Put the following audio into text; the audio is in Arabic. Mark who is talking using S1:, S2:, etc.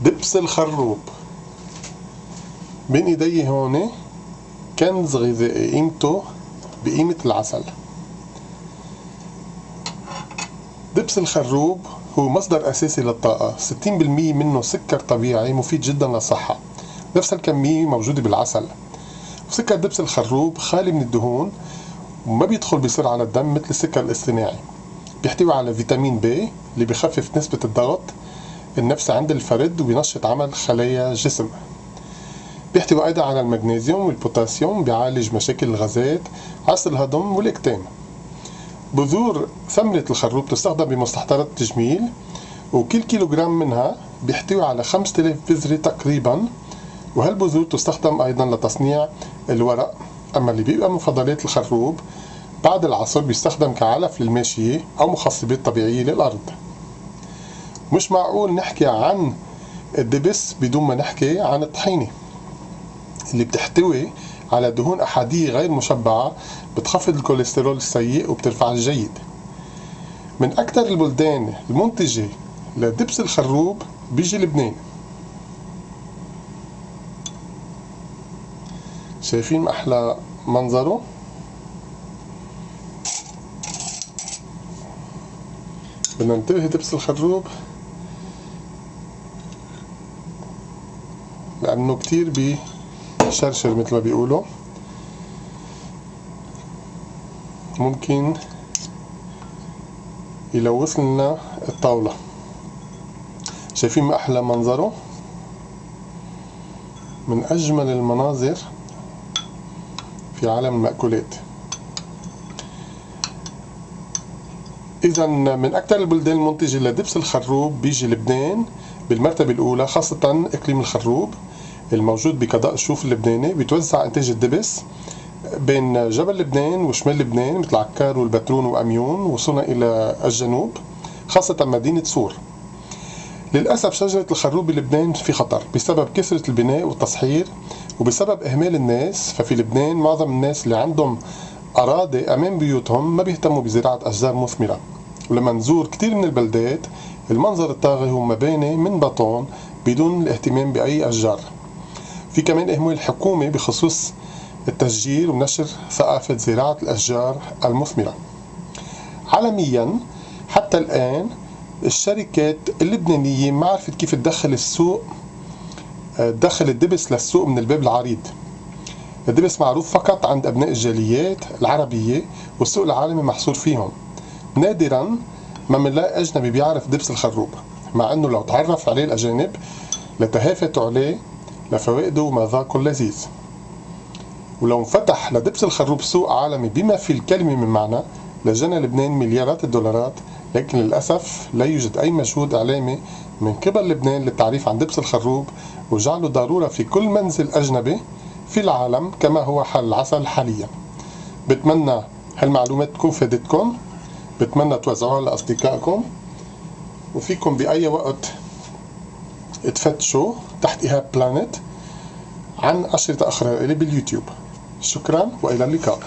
S1: دبس الخروب. بين ايدي هون كنز غذائي. قيمته بقيمة العسل. دبس الخروب هو مصدر أساسي للطاقة. 60% منه سكر طبيعي مفيد جدا للصحة. نفس الكمية موجودة بالعسل. سكر دبس الخروب خالي من الدهون وما بيدخل بسرعة للدم مثل السكر الاصطناعي. بيحتوي على فيتامين بي اللي بيخفف نسبة الضغط النفسي عند الفرد وبينشط عمل خلايا الجسم بيحتوي أيضا على المغنيسيوم والبوتاسيوم بيعالج مشاكل الغازات عسر الهضم والإكتام بذور ثمرة الخروب تستخدم بمستحضرات التجميل وكل كيلوغرام منها بيحتوي على 5000 بذرة تقريبا. وهالبذور تستخدم أيضا لتصنيع الورق؟ أما اللي بيبقى مفضلات الخروب بعد العصر بيستخدم كعلف للماشية أو مخصبات طبيعية للأرض. مش معقول نحكي عن الدبس بدون ما نحكي عن الطحينة اللي بتحتوي على دهون أحادية غير مشبعة بتخفض الكوليسترول السيء وبترفع الجيد. من أكثر البلدان المنتجة لدبس الخروب بيجي لبنان. شايفين أحلى منظره؟ بدنا ننتبه دبس الخروب. لأنه كتير بيشرشر مثل ما بيقولوا. ممكن يلوث لنا الطاولة. شايفين ما أحلى منظره؟ من أجمل المناظر في عالم المأكولات. إذا من أكثر البلدان المنتجة لدبس الخروب بيجي لبنان بالمرتبة الأولى خاصة إقليم الخروب. الموجود بقضاء الشوف اللبناني بيتوزع إنتاج الدبس بين جبل لبنان وشمال لبنان مثل عكار والبترون وأميون وصلنا إلى الجنوب خاصة مدينة صور للأسف شجرة الخروب بلبنان في خطر بسبب كثرة البناء والتصحير وبسبب إهمال الناس ففي لبنان معظم الناس اللي عندهم أراضي أمام بيوتهم ما بيهتموا بزراعة أشجار مثمرة. ولما نزور كتير من البلدات المنظر الطاغي هو مباني من بطون بدون الاهتمام بأي أشجار. في كمان إهمال الحكومة بخصوص التشجير ونشر ثقافة زراعة الأشجار المثمرة. عالميا حتى الآن الشركات اللبنانية ما عرفت كيف تدخل السوق تدخل الدبس للسوق من الباب العريض. الدبس معروف فقط عند أبناء الجاليات العربية والسوق العالمي محصور فيهم. نادرا ما منلاقي أجنبي بيعرف دبس الخروب مع أنه لو تعرف عليه الأجانب لتهافتوا عليه لفوائده ومذاقه اللذيذ ولو انفتح لدبس الخروب سوق عالمي بما في الكلمة من معنى لجنى لبنان مليارات الدولارات لكن للأسف لا يوجد أي مجهود إعلامي من قبل لبنان للتعريف عن دبس الخروب وجعله ضرورة في كل منزل أجنبي في العالم كما هو حال العسل حاليا. بتمنى هالمعلومات تكون فادتكم. بتمنى توزعوها لأصدقائكم. وفيكم بأي وقت تفتشوا تحت إيهاب بلانت عن أشرطة أخرى باليوتيوب. شكرا وإلى اللقاء.